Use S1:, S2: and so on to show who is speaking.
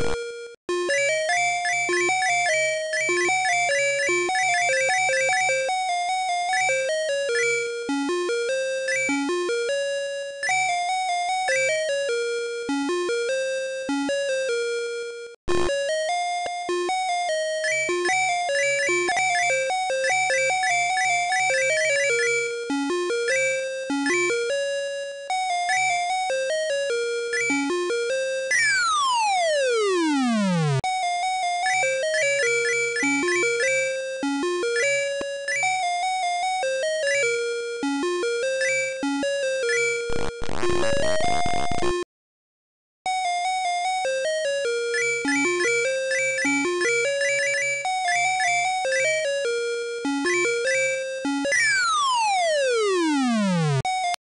S1: you